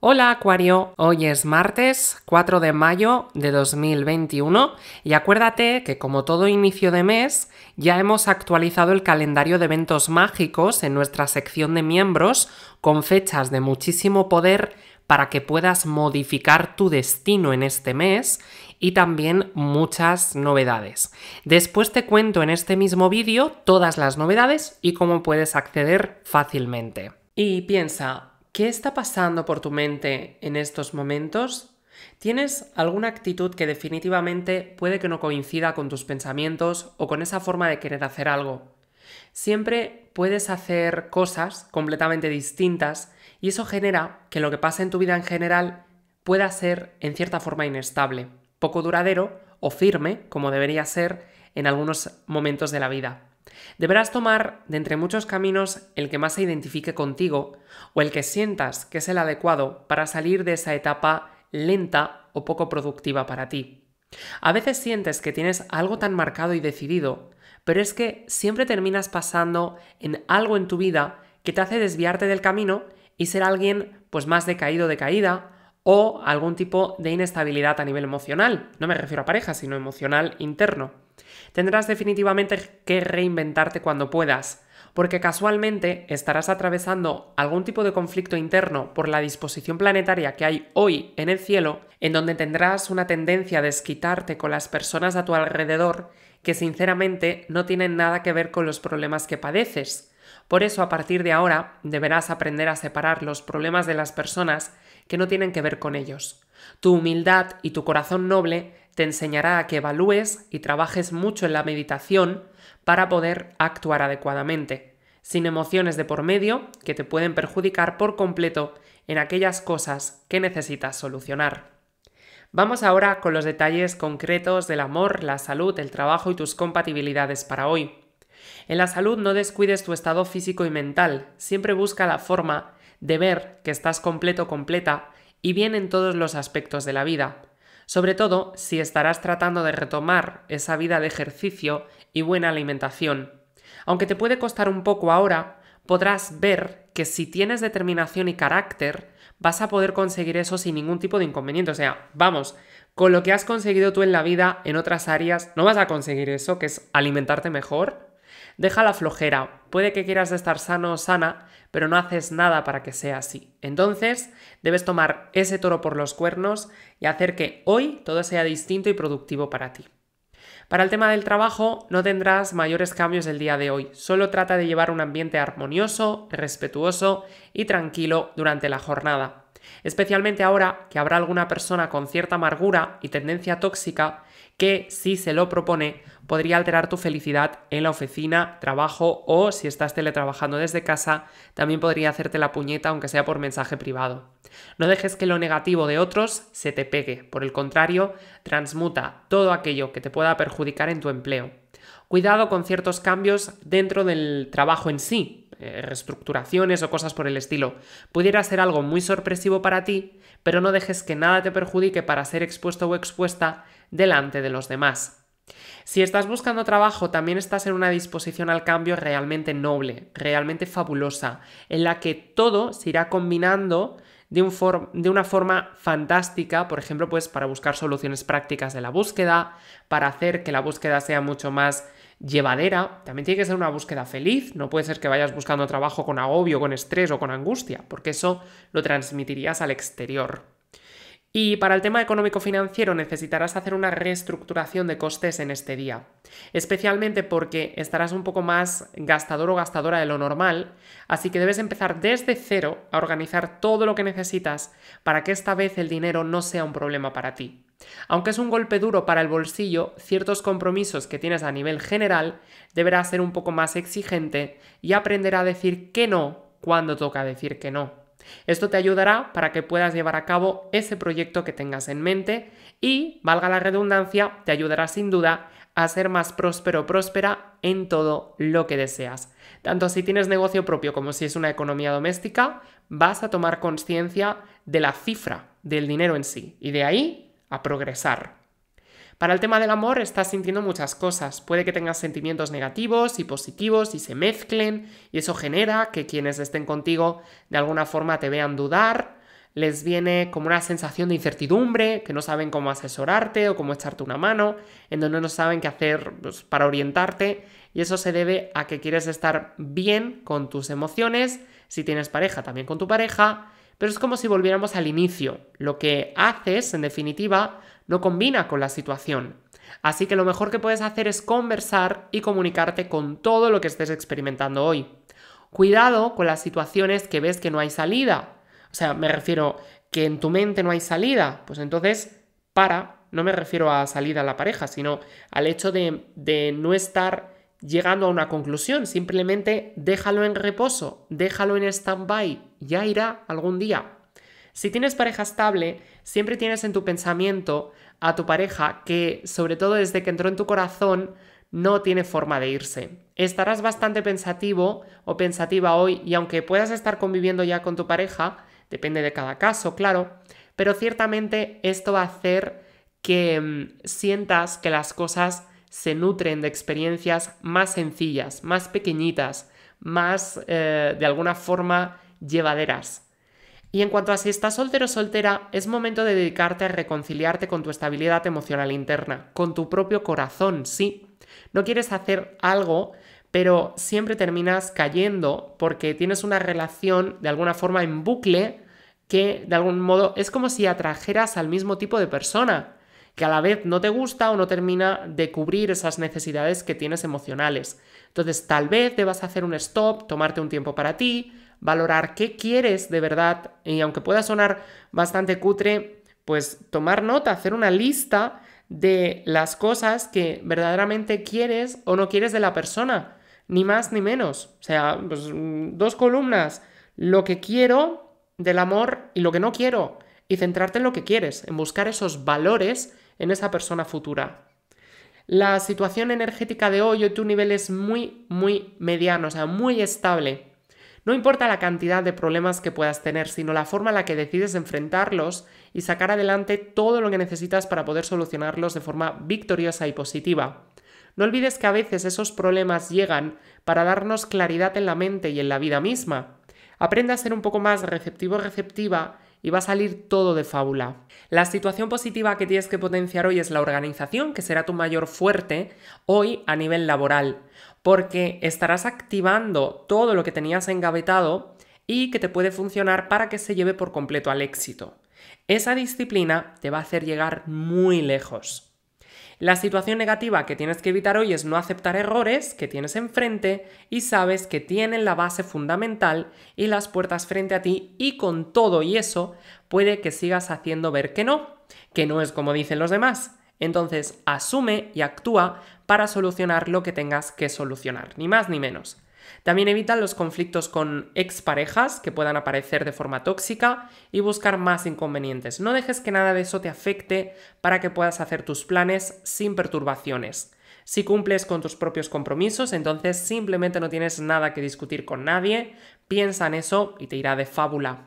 Hola Acuario, hoy es martes 4 de mayo de 2021 y acuérdate que como todo inicio de mes ya hemos actualizado el calendario de eventos mágicos en nuestra sección de miembros con fechas de muchísimo poder para que puedas modificar tu destino en este mes y también muchas novedades. Después te cuento en este mismo vídeo todas las novedades y cómo puedes acceder fácilmente. Y piensa, ¿qué está pasando por tu mente en estos momentos? ¿Tienes alguna actitud que definitivamente puede que no coincida con tus pensamientos o con esa forma de querer hacer algo? Siempre puedes hacer cosas completamente distintas y eso genera que lo que pasa en tu vida en general pueda ser en cierta forma inestable poco duradero o firme, como debería ser en algunos momentos de la vida. Deberás tomar de entre muchos caminos el que más se identifique contigo o el que sientas que es el adecuado para salir de esa etapa lenta o poco productiva para ti. A veces sientes que tienes algo tan marcado y decidido, pero es que siempre terminas pasando en algo en tu vida que te hace desviarte del camino y ser alguien pues más decaído de caída o algún tipo de inestabilidad a nivel emocional. No me refiero a pareja, sino emocional interno. Tendrás definitivamente que reinventarte cuando puedas, porque casualmente estarás atravesando algún tipo de conflicto interno por la disposición planetaria que hay hoy en el cielo, en donde tendrás una tendencia a desquitarte con las personas a tu alrededor que sinceramente no tienen nada que ver con los problemas que padeces. Por eso a partir de ahora deberás aprender a separar los problemas de las personas que no tienen que ver con ellos. Tu humildad y tu corazón noble te enseñará a que evalúes y trabajes mucho en la meditación para poder actuar adecuadamente, sin emociones de por medio que te pueden perjudicar por completo en aquellas cosas que necesitas solucionar. Vamos ahora con los detalles concretos del amor, la salud, el trabajo y tus compatibilidades para hoy. En la salud no descuides tu estado físico y mental, siempre busca la forma de ver que estás completo completa y bien en todos los aspectos de la vida, sobre todo si estarás tratando de retomar esa vida de ejercicio y buena alimentación. Aunque te puede costar un poco ahora, podrás ver que si tienes determinación y carácter, vas a poder conseguir eso sin ningún tipo de inconveniente. O sea, vamos, con lo que has conseguido tú en la vida en otras áreas, no vas a conseguir eso, que es alimentarte mejor, Deja la flojera. Puede que quieras estar sano o sana, pero no haces nada para que sea así. Entonces, debes tomar ese toro por los cuernos y hacer que hoy todo sea distinto y productivo para ti. Para el tema del trabajo no tendrás mayores cambios el día de hoy, solo trata de llevar un ambiente armonioso, respetuoso y tranquilo durante la jornada. Especialmente ahora que habrá alguna persona con cierta amargura y tendencia tóxica que, si se lo propone, podría alterar tu felicidad en la oficina, trabajo o si estás teletrabajando desde casa, también podría hacerte la puñeta aunque sea por mensaje privado. No dejes que lo negativo de otros se te pegue, por el contrario, transmuta todo aquello que te pueda perjudicar en tu empleo. Cuidado con ciertos cambios dentro del trabajo en sí, eh, reestructuraciones o cosas por el estilo. Pudiera ser algo muy sorpresivo para ti, pero no dejes que nada te perjudique para ser expuesto o expuesta delante de los demás. Si estás buscando trabajo, también estás en una disposición al cambio realmente noble, realmente fabulosa, en la que todo se irá combinando de, una forma fantástica, por ejemplo, pues para buscar soluciones prácticas de la búsqueda, para hacer que la búsqueda sea mucho más llevadera. También tiene que ser una búsqueda feliz, no puede ser que vayas buscando trabajo con agobio, con estrés o con angustia, porque eso lo transmitirías al exterior. Y para el tema económico-financiero necesitarás hacer una reestructuración de costes en este día, especialmente porque estarás un poco más gastador o gastadora de lo normal, así que debes empezar desde cero a organizar todo lo que necesitas para que esta vez el dinero no sea un problema para ti. Aunque es un golpe duro para el bolsillo, ciertos compromisos que tienes a nivel general deberás ser un poco más exigente y aprender a decir que no cuando toca decir que no. Esto te ayudará para que puedas llevar a cabo ese proyecto que tengas en mente y, valga la redundancia, te ayudará sin duda a ser más próspero o próspera en todo lo que deseas. Tanto si tienes negocio propio como si es una economía doméstica, vas a tomar conciencia de la cifra del dinero en sí y de ahí a progresar. Para el tema del amor estás sintiendo muchas cosas. Puede que tengas sentimientos negativos y positivos y se mezclen y eso genera que quienes estén contigo de alguna forma te vean dudar, les viene como una sensación de incertidumbre, que no saben cómo asesorarte o cómo echarte una mano, en donde no saben qué hacer pues, para orientarte y eso se debe a que quieres estar bien con tus emociones, si tienes pareja también con tu pareja, pero es como si volviéramos al inicio. Lo que haces, en definitiva, no combina con la situación. Así que lo mejor que puedes hacer es conversar y comunicarte con todo lo que estés experimentando hoy. Cuidado con las situaciones que ves que no hay salida. O sea, me refiero que en tu mente no hay salida. Pues entonces, para. No me refiero a salida a la pareja, sino al hecho de, de no estar llegando a una conclusión. Simplemente déjalo en reposo, déjalo en stand-by. Ya irá algún día. Si tienes pareja estable, siempre tienes en tu pensamiento a tu pareja que, sobre todo desde que entró en tu corazón, no tiene forma de irse. Estarás bastante pensativo o pensativa hoy y aunque puedas estar conviviendo ya con tu pareja, depende de cada caso, claro, pero ciertamente esto va a hacer que mm, sientas que las cosas se nutren de experiencias más sencillas, más pequeñitas, más eh, de alguna forma llevaderas. Y en cuanto a si estás soltero o soltera, es momento de dedicarte a reconciliarte con tu estabilidad emocional interna, con tu propio corazón, sí. No quieres hacer algo, pero siempre terminas cayendo porque tienes una relación de alguna forma en bucle que de algún modo es como si atrajeras al mismo tipo de persona que a la vez no te gusta o no termina de cubrir esas necesidades que tienes emocionales. Entonces, tal vez debas hacer un stop, tomarte un tiempo para ti, valorar qué quieres de verdad y aunque pueda sonar bastante cutre, pues tomar nota, hacer una lista de las cosas que verdaderamente quieres o no quieres de la persona, ni más ni menos. O sea, pues, dos columnas, lo que quiero del amor y lo que no quiero, y centrarte en lo que quieres, en buscar esos valores en esa persona futura. La situación energética de hoy, hoy tu nivel es muy, muy mediano, o sea, muy estable. No importa la cantidad de problemas que puedas tener, sino la forma en la que decides enfrentarlos y sacar adelante todo lo que necesitas para poder solucionarlos de forma victoriosa y positiva. No olvides que a veces esos problemas llegan para darnos claridad en la mente y en la vida misma. Aprende a ser un poco más receptivo-receptiva y va a salir todo de fábula. La situación positiva que tienes que potenciar hoy es la organización, que será tu mayor fuerte hoy a nivel laboral, porque estarás activando todo lo que tenías engavetado y que te puede funcionar para que se lleve por completo al éxito. Esa disciplina te va a hacer llegar muy lejos. La situación negativa que tienes que evitar hoy es no aceptar errores que tienes enfrente y sabes que tienen la base fundamental y las puertas frente a ti y con todo y eso puede que sigas haciendo ver que no, que no es como dicen los demás. Entonces asume y actúa para solucionar lo que tengas que solucionar, ni más ni menos. También evita los conflictos con exparejas que puedan aparecer de forma tóxica y buscar más inconvenientes. No dejes que nada de eso te afecte para que puedas hacer tus planes sin perturbaciones. Si cumples con tus propios compromisos, entonces simplemente no tienes nada que discutir con nadie, piensa en eso y te irá de fábula.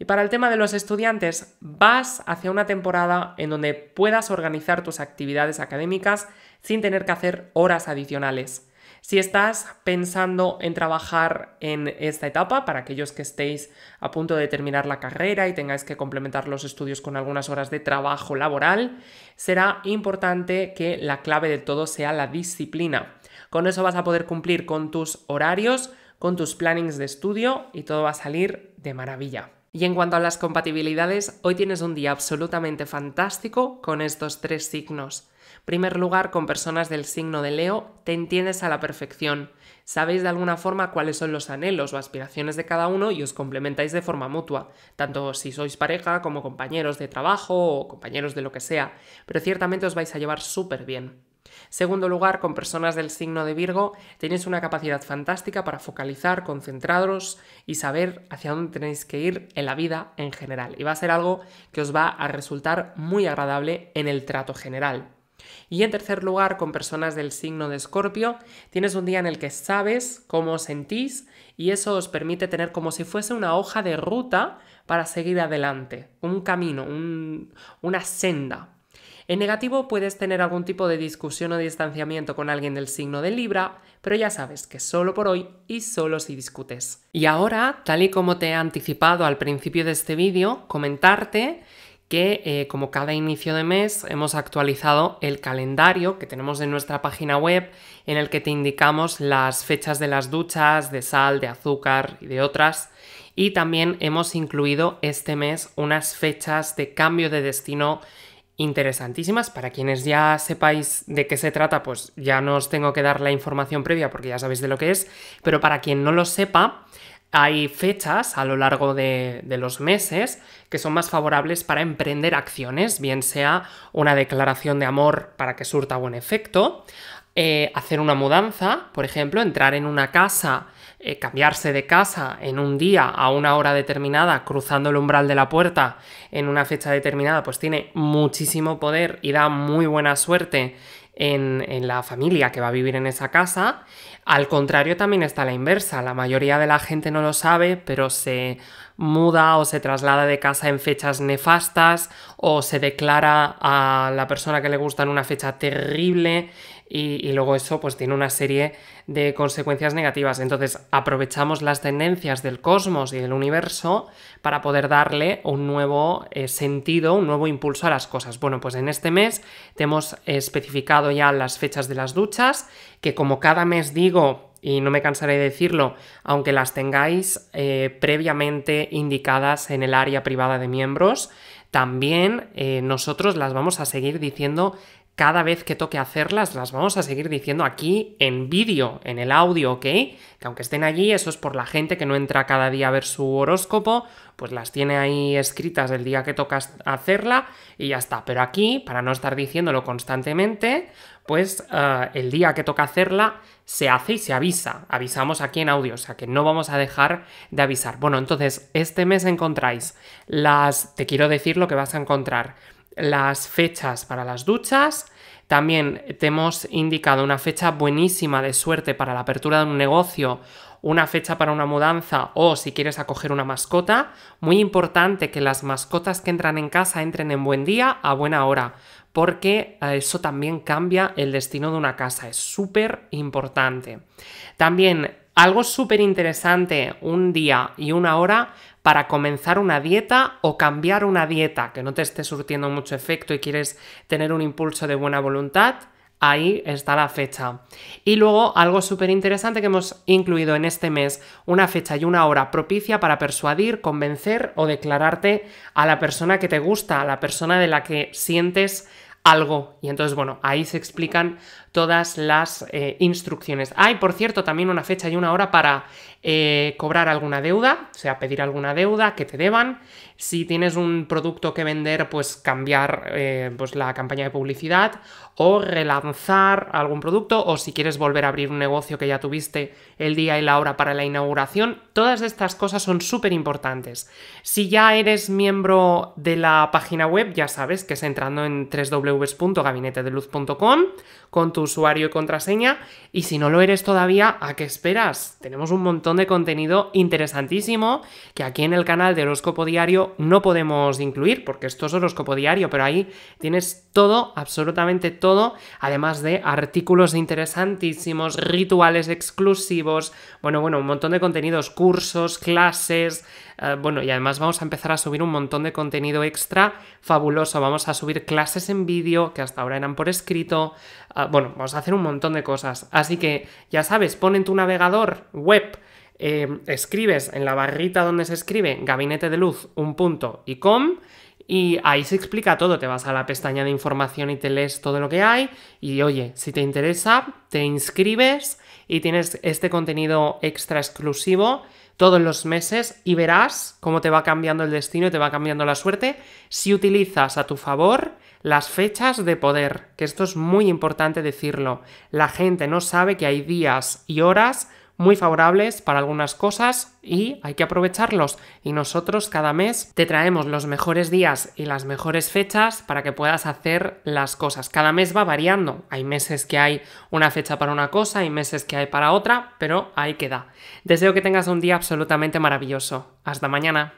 Y para el tema de los estudiantes, vas hacia una temporada en donde puedas organizar tus actividades académicas sin tener que hacer horas adicionales. Si estás pensando en trabajar en esta etapa, para aquellos que estéis a punto de terminar la carrera y tengáis que complementar los estudios con algunas horas de trabajo laboral, será importante que la clave de todo sea la disciplina. Con eso vas a poder cumplir con tus horarios, con tus plannings de estudio y todo va a salir de maravilla. Y en cuanto a las compatibilidades, hoy tienes un día absolutamente fantástico con estos tres signos. Primer lugar, con personas del signo de Leo, te entiendes a la perfección. Sabéis de alguna forma cuáles son los anhelos o aspiraciones de cada uno y os complementáis de forma mutua, tanto si sois pareja como compañeros de trabajo o compañeros de lo que sea, pero ciertamente os vais a llevar súper bien. Segundo lugar, con personas del signo de Virgo, tenéis una capacidad fantástica para focalizar, concentraros y saber hacia dónde tenéis que ir en la vida en general. Y va a ser algo que os va a resultar muy agradable en el trato general. Y en tercer lugar, con personas del signo de Escorpio, tienes un día en el que sabes cómo sentís y eso os permite tener como si fuese una hoja de ruta para seguir adelante, un camino, una senda. En negativo puedes tener algún tipo de discusión o distanciamiento con alguien del signo de Libra, pero ya sabes que solo por hoy y solo si discutes. Y ahora, tal y como te he anticipado al principio de este vídeo, comentarte que eh, como cada inicio de mes hemos actualizado el calendario que tenemos en nuestra página web en el que te indicamos las fechas de las duchas, de sal, de azúcar y de otras. Y también hemos incluido este mes unas fechas de cambio de destino interesantísimas. Para quienes ya sepáis de qué se trata, pues ya no os tengo que dar la información previa porque ya sabéis de lo que es, pero para quien no lo sepa, hay fechas a lo largo de, los meses que son más favorables para emprender acciones, bien sea una declaración de amor para que surta buen efecto, eh, hacer una mudanza, por ejemplo, entrar en una casa, eh, cambiarse de casa en un día a una hora determinada, cruzando el umbral de la puerta en una fecha determinada, pues tiene muchísimo poder y da muy buena suerte en, la familia que va a vivir en esa casa. Al contrario, también está la inversa. La mayoría de la gente no lo sabe, pero se muda o se traslada de casa en fechas nefastas o se declara a la persona que le gusta en una fecha terrible y, luego eso pues tiene una serie de consecuencias negativas. Entonces aprovechamos las tendencias del cosmos y del universo para poder darle un nuevo eh, sentido, un nuevo impulso a las cosas. Bueno, pues en este mes te hemos especificado ya las fechas de las duchas, que como cada mes digo, y no me cansaré de decirlo, aunque las tengáis eh, previamente indicadas en el área privada de miembros, también eh, nosotros las vamos a seguir diciendo cada vez que toque hacerlas, las vamos a seguir diciendo aquí en vídeo, en el audio, ¿ok? Que aunque estén allí, eso es por la gente que no entra cada día a ver su horóscopo, pues las tiene ahí escritas el día que toca hacerla y ya está. Pero aquí, para no estar diciéndolo constantemente, pues eh, el día que toca hacerla se hace y se avisa. Avisamos aquí en audio, o sea que no vamos a dejar de avisar. Bueno, entonces, este mes encontráis las... Te quiero decir lo que vas a encontrar las fechas para las duchas. También te hemos indicado una fecha buenísima de suerte para la apertura de un negocio, una fecha para una mudanza o si quieres acoger una mascota. Muy importante que las mascotas que entran en casa entren en buen día, a buena hora, porque eh, eso también cambia el destino de una casa. Es súper importante. También algo súper interesante, un día y una hora para comenzar una dieta o cambiar una dieta que no te esté surtiendo mucho efecto y quieres tener un impulso de buena voluntad, ahí está la fecha. Y luego algo súper interesante que hemos incluido en este mes, una fecha y una hora propicia para persuadir, convencer o declararte a la persona que te gusta, a la persona de la que sientes algo. Y entonces, bueno, ahí se explican todas las eh, instrucciones. Hay, por cierto, también una fecha y una hora para eh, cobrar alguna deuda, o sea, pedir alguna deuda que te deban. Si tienes un producto que vender, pues cambiar eh, pues la campaña de publicidad o relanzar algún producto o si quieres volver a abrir un negocio que ya tuviste el día y la hora para la inauguración. Todas estas cosas son súper importantes. Si ya eres miembro de la página web, ya sabes que es entrando en www.gabinetedeluz.com con tu usuario y contraseña. Y si no lo eres todavía, ¿a qué esperas? Tenemos un montón de contenido interesantísimo que aquí en el canal de Horóscopo Diario no podemos incluir, porque esto es Horóscopo Diario, pero ahí tienes todo, absolutamente todo, además de artículos interesantísimos, rituales exclusivos, bueno, bueno, un montón de contenidos, cursos, clases, eh, bueno, y además vamos a empezar a subir un montón de contenido extra fabuloso. Vamos a subir clases en vídeo que hasta ahora eran por escrito. Eh, bueno, vamos a hacer un montón de cosas. Así que ya sabes, pon en tu navegador web. Eh, escribes en la barrita donde se escribe gabinete de luz un punto y com y ahí se explica todo, te vas a la pestaña de información y te lees todo lo que hay y oye, si te interesa, te inscribes y tienes este contenido extra exclusivo todos los meses y verás cómo te va cambiando el destino y te va cambiando la suerte si utilizas a tu favor las fechas de poder, que esto es muy importante decirlo. La gente no sabe que hay días y horas muy favorables para algunas cosas y hay que aprovecharlos. Y nosotros cada mes te traemos los mejores días y las mejores fechas para que puedas hacer las cosas. Cada mes va variando. Hay meses que hay una fecha para una cosa, hay meses que hay para otra, pero ahí queda. Deseo que tengas un día absolutamente maravilloso. Hasta mañana.